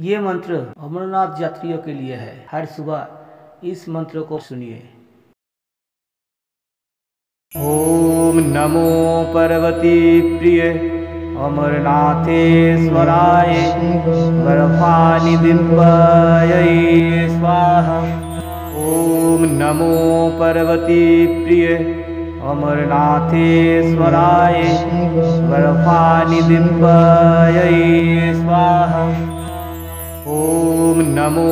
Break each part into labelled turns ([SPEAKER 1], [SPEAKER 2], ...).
[SPEAKER 1] ये मंत्र अमरनाथ यात्रियों के लिए है। हर सुबह इस मंत्र को सुनिए। ओम नमो पर्वती प्रिय अमरनाथेश्वराय बर्फानिदिम्बयै स्वाहा। ओम नमो पर्वती प्रिय अमरनाथेश्वराय बर्फानिदिम्बयै स्वाहा। ॐ नमो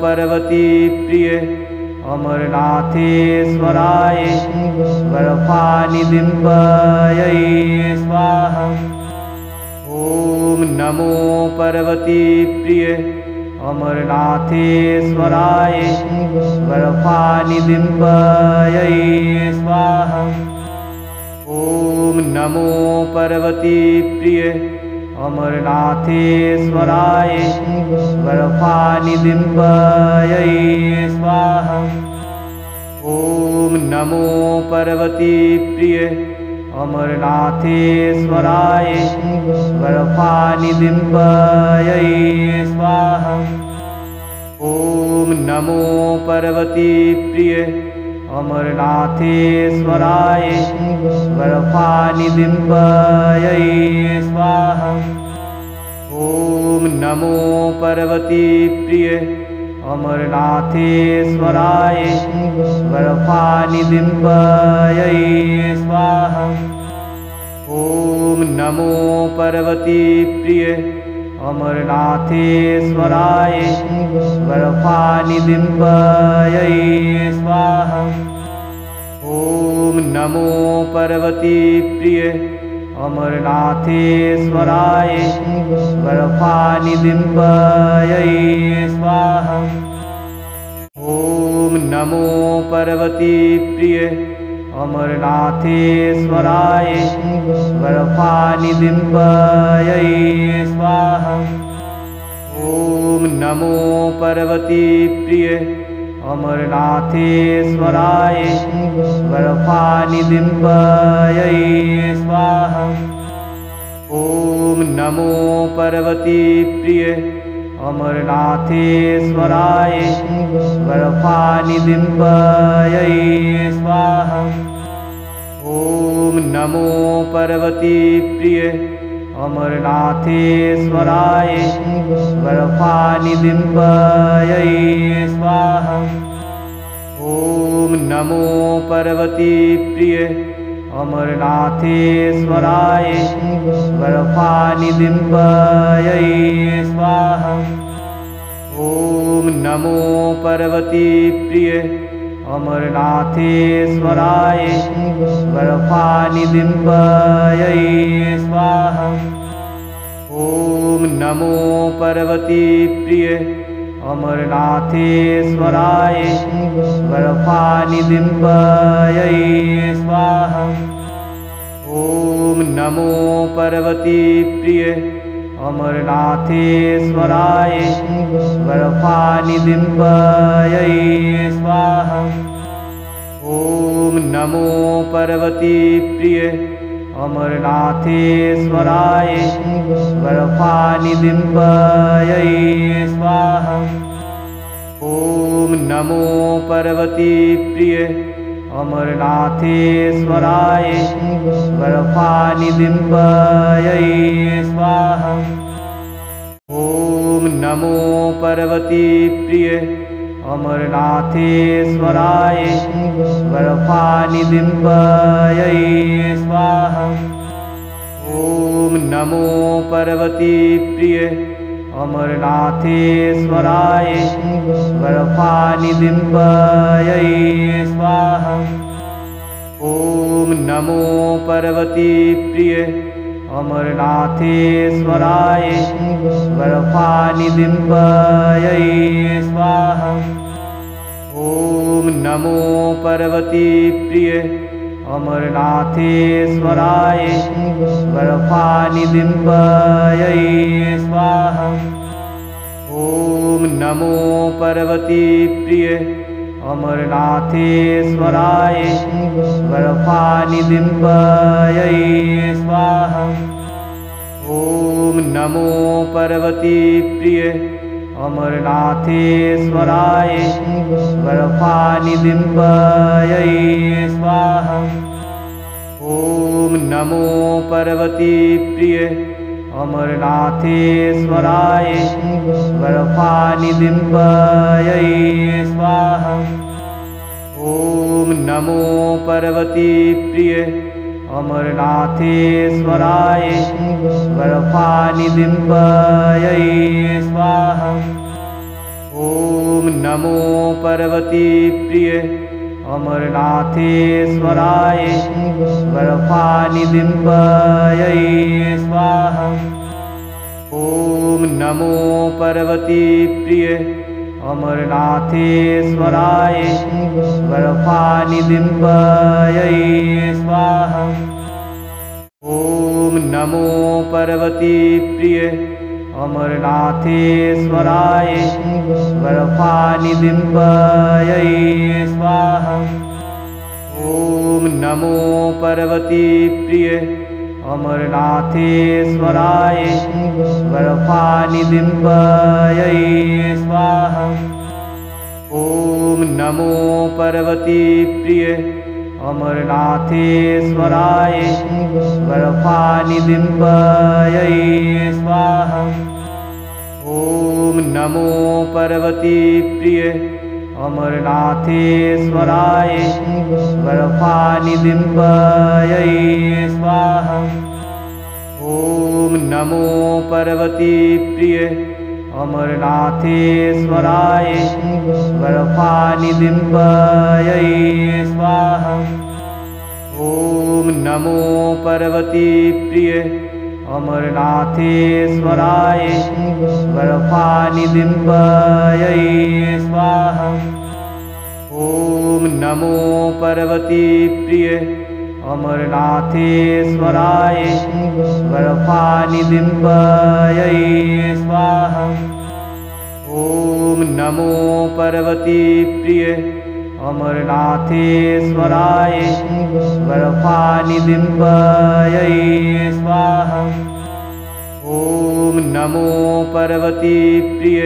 [SPEAKER 1] पर्वती प्रिय अमरनाथेश्वराय बर्फानिदिम्बयै स्वाहा। ॐ नमो पर्वती प्रिय अमरनाथेश्वराय बर्फानिदिम्बयै स्वाहा। ॐ नमो पर्वती प्रिय अमरनाथेश्वराय बर्फानिदिम्बयै स्वाहा। ॐ नमो पर्वती प्रिय अमरनाथेश्वराय बर्फानिदिम्बयै स्वाहा। ॐ नमो पर्वती प्रिय अमरनाथेश्वराय बर्फानिदिम्बयै स्वाहा। ॐ नमो पर्वती प्रिय अमरनाथेश्वराय बर्फानिदिम्बयै स्वाहा। ॐ नमो पर्वती प्रिय अमरनाथेश्वराय बर्फानिदिम्बयै स्वाहा ॐ नमो पर्वती प्रिय अमरनाथेश्वराय बर्फानिदिम्बयै स्वाहा। ॐ नमो पर्वती प्रिय अमरनाथेश्वराय बर्फानिदिम्बयै स्वाहा। ॐ नमो पर्वती प्रिय अमरनाथेश्वराय बर्फानिदिम्बयै स्वाहा। ॐ नमो पर्वती प्रिय अमरनाथेश्वराय बर्फानिदिम्बयै स्वाहा। ॐ नमो पर्वती प्रिय अमरनाथेश्वराय बर्फानिदिम्बयै नमो पर्वती प्रिय अमरनाथेश्वराय बर्फानिदिम्बयै स्वाहा। ॐ नमो पर्वती प्रिय अमरनाथेश्वराय बर्फानिदिम्बयै स्वाहा। ॐ नमो पर्वती प्रिय अमरनाथेश्वराय बर्फानिदिम्बयै स्वाहा। ॐ नमो पर्वती प्रिय अमरनाथेश्वराय बर्फानिदिम्बयै स्वाहा। ॐ नमो पर्वती प्रिय अमरनाथेश्वराय बर्फानिदिम्बयै स्वाहा। ॐ नमो पर्वती प्रिय अमरनाथेश्वराय बर्फानिदिम्बयै स्वाहा। ॐ नमो पर्वती प्रिय अमरनाथेश्वराय बर्फानिदिम्बयै स्वाहा। ॐ नमो पर्वती प्रिय अमरनाथेश्वराय बर्फानिदिम्बयै स्वाहा। ॐ नमो पर्वती प्रिय अमरनाथेश्वराय बर्फानिदिम्बयै स्वाहा ॐ नमो पर्वती प्रिय अमरनाथेश्वराय बर्फानिदिम्बयै स्वाहा। ॐ नमो पर्वती प्रिय अमरनाथेश्वराय बर्फानिदिम्बयै स्वाहा। ॐ नमो पर्वती प्रिय अमरनाथेश्वराय बर्फानिदिम्बयै स्वाहा। ॐ नमो पर्वतीप्रिय अमरनाथेश्वराय बर्फानिदिम्बयै स्वाहा। ॐ नमो पर्वतीप्रिय अमरनाथेश्वराय बर्फानिदिम्बयै स्वाहा। ॐ नमो पर्वतीप्रिय अमरनाथेश्वराय बर्फानिदिम्बयै स्वाहा। ॐ नमो पर्वतीप्रिय अमरनाथेश्वराय बर्फानिदिम्बयै स्वाहा। ॐ नमो पर्वतीप्रिय अमरनाथेश्वराय बर्फानिदिम्बयै स्वाहा। ॐ नमो पर्वतीप्रिय अमरनाथेश्वराय बर्फानिदिम्बयै स्वाहा। ॐ नमो पर्वतीप्रिय अमरनाथेश्वराय बर्फानिदिम्बयै स्वाहा। ॐ नमो पर्वतीप्रिय अमरनाथेश्वराय बर्फानिदिम्बयै स्वाहा। ॐ नमो पर्वतीप्रिय अमरनाथेश्वराय बर्फानिदिम्बयै स्वाहा। ॐ नमो पर्वतीप्रिय अमरनाथेश्वराय बर्फानिदिम्बयै नमो पर्वतीप्रिय अमरनाथेश्वराय बर्फानिदिम्बयै स्वाहा। ॐ नमो पर्वतीप्रिय अमरनाथेश्वराय बर्फानिदिम्बयै स्वाहा। ॐ नमो पर्वतीप्रिय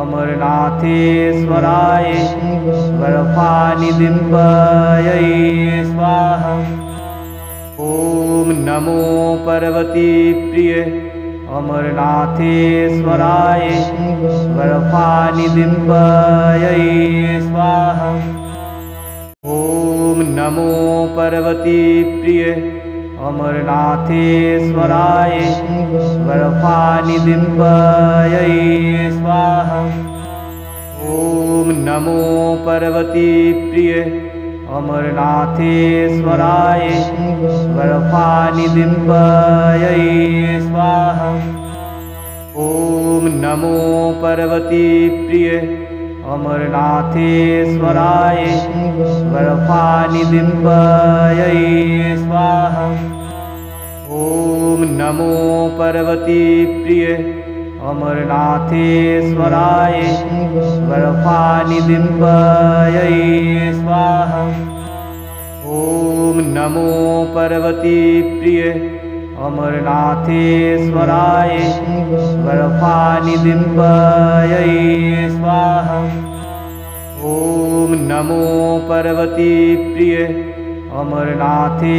[SPEAKER 1] अमरनाथेश्वराय बर्फानिदिम्बयै स्वाहा। ॐ नमो पर्वतीप्रिय अमरनाथेश्वराय बर्फानिदिम्बयै स्वाहा। ॐ नमो पर्वतीप्रिय अमरनाथेश्वराय बर्फानिदिम्बयै स्वाहा। ॐ नमो पर्वतीप्रिय अमरनाथेश्वराय बर्फानिदिम्बयै स्वाहा। ॐ नमो पर्वतीप्रिय अमरनाथेश्वराय बर्फानिदिम्बयै स्वाहा। ॐ नमो पर्वतीप्रिय अमरनाथेश्वराय बर्फानिदिम्बयै स्वाहा। ॐ नमो पर्वतीप्रिय अमरनाथेश्वराय बर्फानिदिम्बयै स्वाहा। ॐ नमो पर्वतीप्रिय अमरनाथेश्वराय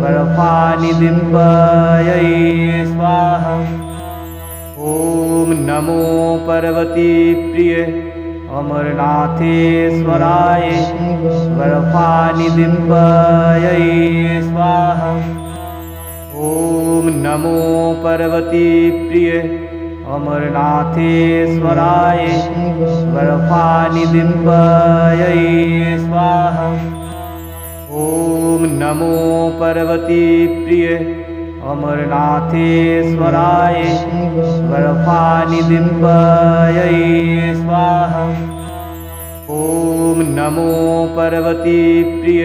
[SPEAKER 1] बर्फानिदिम्बयै स्वाहा। ॐ नमो पर्वतीप्रिय अमरनाथेश्वराय बर्फानिदिम्बयै स्वाहा। ॐ नमो पर्वतीप्रिय अमरनाथेश्वराय बर्फानिदिम्बयै स्वाहा। ॐ नमो पर्वतीप्रिय अमरनाथेश्वराय बर्फानिदिम्बयै स्वाहा। ॐ नमो पर्वतीप्रिय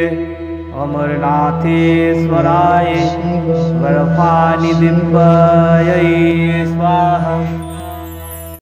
[SPEAKER 1] अमरनाथेश्वराय बर्फानिदिम्बयै स्वाहा